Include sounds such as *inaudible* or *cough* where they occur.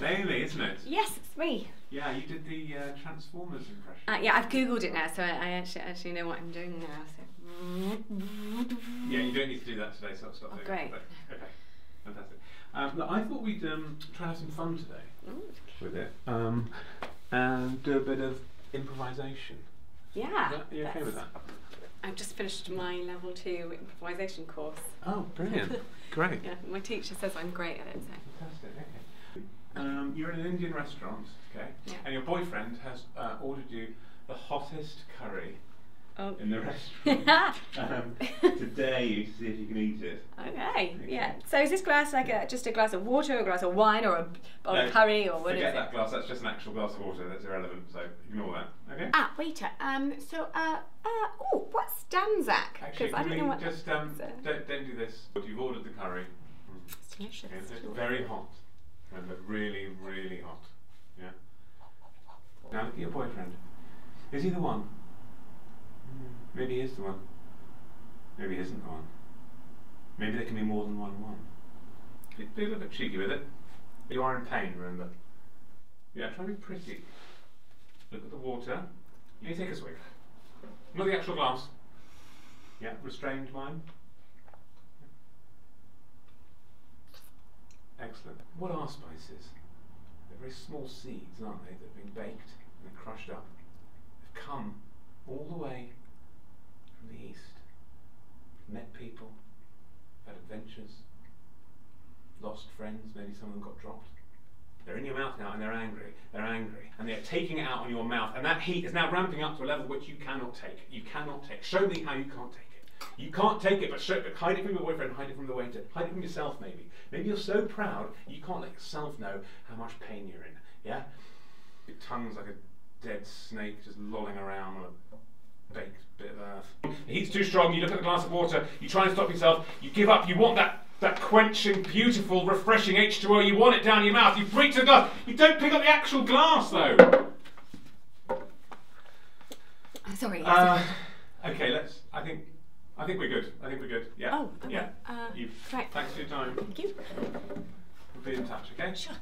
Naomi, isn't it? Yes, it's me. Yeah, you did the uh, Transformers impression. Uh, yeah, I've googled it now, so I, I actually actually know what I'm doing now. So. Yeah, you don't need to do that today, so I'll stop Oh, doing great. it. But, okay, fantastic. Um, look, I thought we'd um, try and have some fun today Ooh, with it um, and do a bit of improvisation. Yeah. That- you okay with that? I've just finished my level two improvisation course. Oh, brilliant. *laughs* Great. Yeah, my teacher says I'm great at it. So. Fantastic, okay. Um, you're in an Indian restaurant, okay, Yeah. and your boyfriend has uh, ordered you the hottest curry Oh. in the *laughs* restaurant um, to dare you to see if you can eat it. Okay, yeah. So is this glass like a, just a glass of water, or a glass of wine, or a bowl No, of curry, or what is Forget it? that glass, that's just an actual glass of water, that's irrelevant, so ignore that, okay? Ah, waiter. Um. So, uh, uh. Oh, what's Dhansak? Actually, Because I don't know what. just um, don't, don't do this. You've ordered the curry. It's delicious. Okay, it's very hot. Remember, really, really hot. Yeah. Now look at your boyfriend. Is he the one? Maybe he is the one. Maybe he isn't the one. Maybe there can be more than one one. Be, be a little bit cheeky with it. You are in pain, remember. Yeah, try to be pretty. Look at the water. You take a swig. Not the actual glass. Yeah, restrained mind. Excellent. What are spices? They're very small seeds, aren't they, that have been baked and crushed up. They've come all the way from the east. Met people, had adventures, lost friends, maybe some of them got dropped. They're in your mouth now and they're angry. They're angry. And they're taking it out on your mouth. And that heat is now ramping up to a level which you cannot take. You cannot take. Show me how you can't take it. You can't take it, but, show, but hide it from your boyfriend, hide it from the waiter, hide it from yourself maybe. Maybe you're so proud you can't let yourself know how much pain you're in. Yeah? Your tongue's like a dead snake just lolling around on a baked bit of earth. The heat's too strong, you look at the glass of water, you try and stop yourself, you give up, you want that that quenching, beautiful, refreshing H2O, you want it down your mouth, you reach the glass, you don't pick up the actual glass though. Sorry. yes. Uh, okay, let's. I think. I think we're good. I think we're good. Yeah. Oh, okay. Yeah. Uh, you right. Thanks for your time. Thank you. We'll be in touch. Okay. Sure.